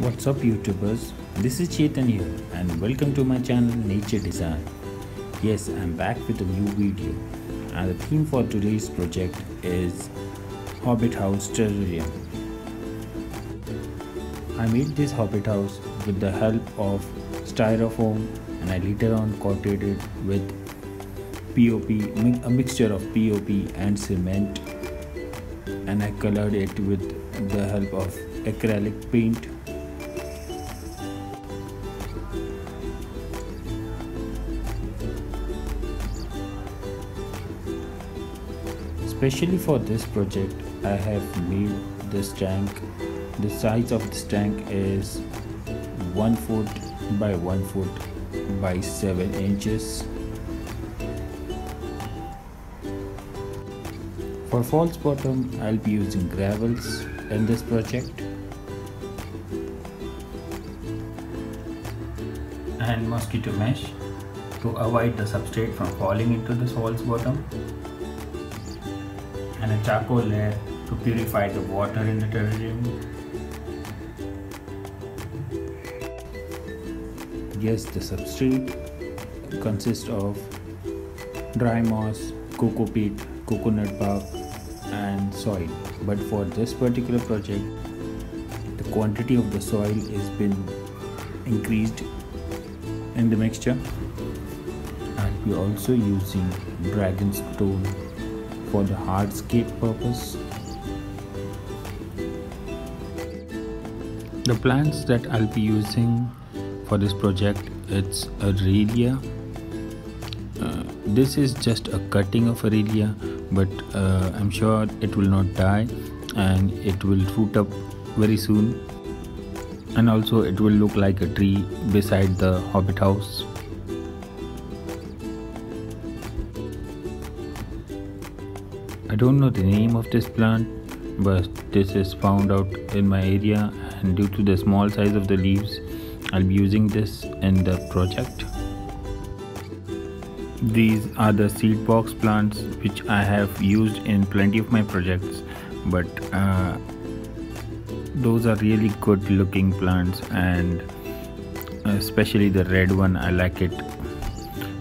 What's up YouTubers? This is Chetan here and welcome to my channel Nature Design. Yes, I'm back with a new video and the theme for today's project is Hobbit House Terrarium. I made this Hobbit house with the help of styrofoam and I later on coated it with POP, a mixture of POP and cement and I colored it with the help of acrylic paint Especially for this project, I have made this tank. The size of this tank is 1 foot by 1 foot by 7 inches. For false bottom, I'll be using gravels in this project. And mosquito mesh to avoid the substrate from falling into this false bottom and a charcoal layer to purify the water in the terrarium. Yes, the substrate consists of dry moss, cocoa peat, coconut bark and soil. But for this particular project, the quantity of the soil has been increased in the mixture and we are also using dragon stone for the hardscape purpose. The plants that I'll be using for this project it's Aralia. Uh, this is just a cutting of Aralia but uh, I'm sure it will not die and it will root up very soon and also it will look like a tree beside the hobbit house I don't know the name of this plant but this is found out in my area and due to the small size of the leaves I'll be using this in the project. These are the seed box plants which I have used in plenty of my projects but uh, those are really good looking plants and especially the red one I like it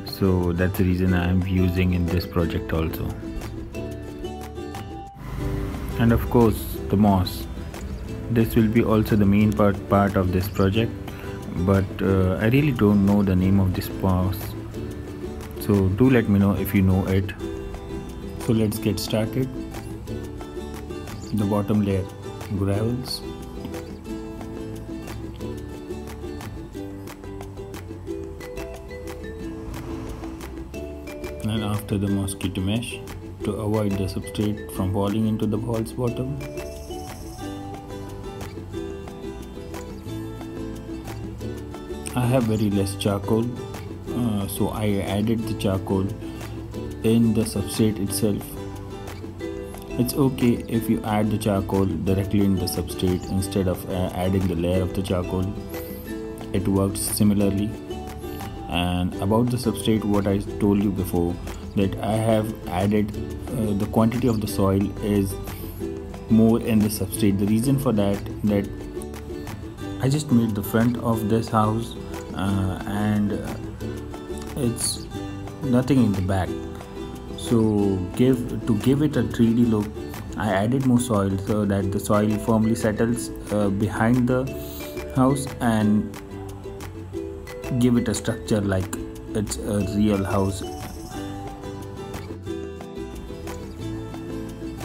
so that's the reason I'm using in this project also and of course the moss this will be also the main part part of this project but uh, I really don't know the name of this moss so do let me know if you know it. So let's get started. The bottom layer gravels. And after the mosquito mesh to avoid the substrate from falling into the false bottom. I have very less charcoal uh, so I added the charcoal in the substrate itself. It's okay if you add the charcoal directly in the substrate instead of uh, adding the layer of the charcoal. It works similarly. And about the substrate what I told you before that I have added uh, the quantity of the soil is more in the substrate. The reason for that that I just made the front of this house uh, and uh, it's nothing in the back. So give to give it a 3d look I added more soil so that the soil firmly settles uh, behind the house and give it a structure like it's a real house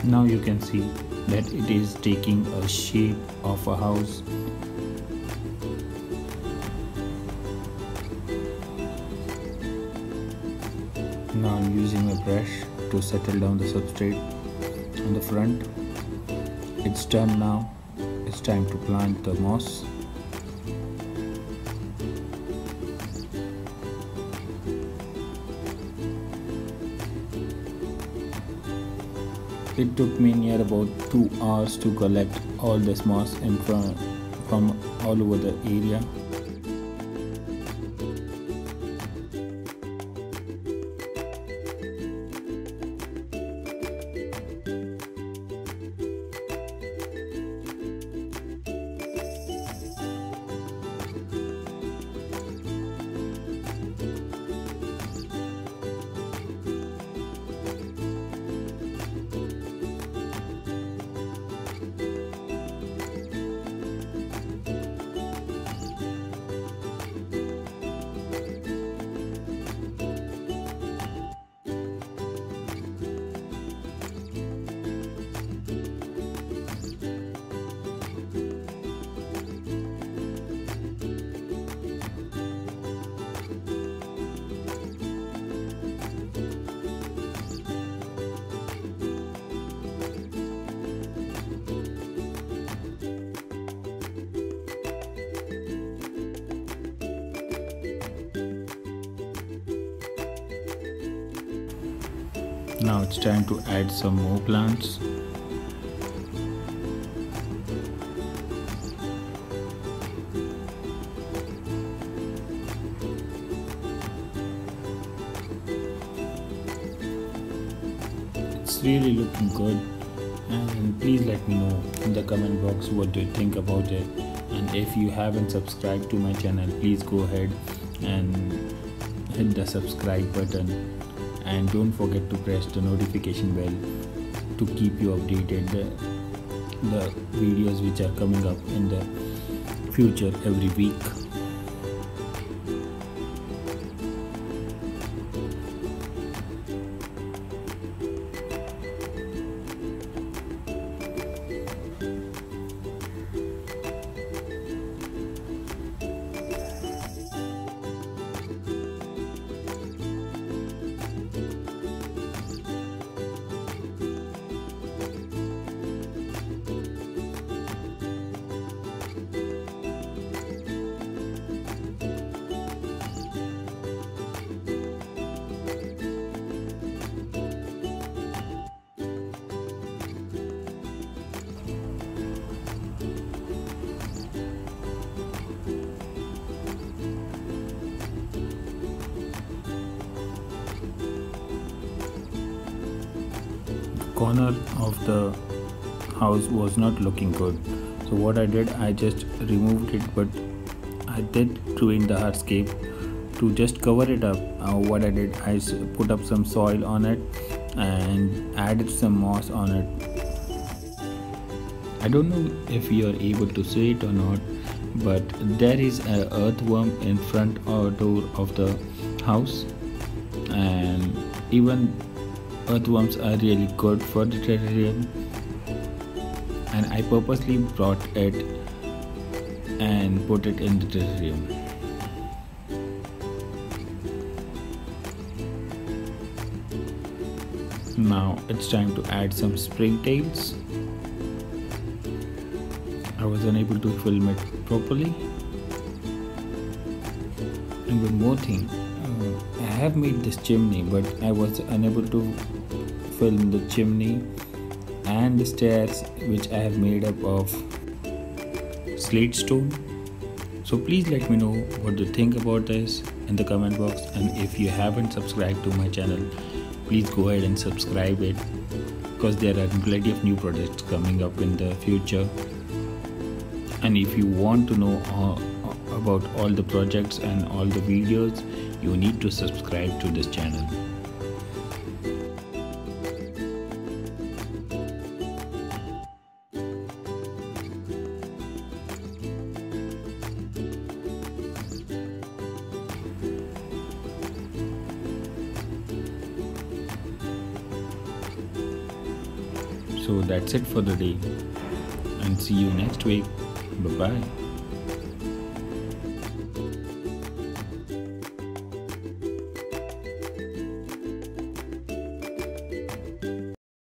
now you can see that it is taking a shape of a house. Now I'm using a brush to settle down the substrate on the front. It's done now. It's time to plant the moss It took me near about 2 hours to collect all this moss front from all over the area. Now it's time to add some more plants. It's really looking good. And please let me know in the comment box what do you think about it. And if you haven't subscribed to my channel please go ahead and hit the subscribe button and don't forget to press the notification bell to keep you updated. The, the videos which are coming up in the future every week corner of the house was not looking good. So what i did i just removed it but i did ruin the hardscape to just cover it up. Uh, what i did i put up some soil on it and added some moss on it. I don't know if you are able to see it or not but there is an earthworm in front or door of the house. And even earthworms are really good for the terrarium and I purposely brought it and put it in the terrarium. Now it's time to add some springtails. I was unable to film it properly. And one more thing, have made this chimney but I was unable to film the chimney and the stairs which I have made up of slate stone. So please let me know what you think about this in the comment box and if you haven't subscribed to my channel please go ahead and subscribe it because there are plenty of new projects coming up in the future and if you want to know uh, about all the projects and all the videos you need to subscribe to this channel So that's it for the day and see you next week. Bye bye.